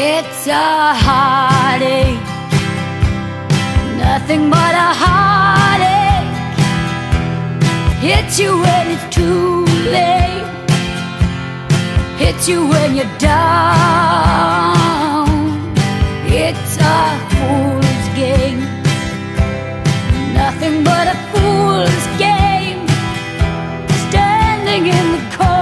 It's a heartache, nothing but a heartache. Hits you when it's too late, hits you when you're down. It's a fool's game, nothing but a fool's game. Standing in the cold.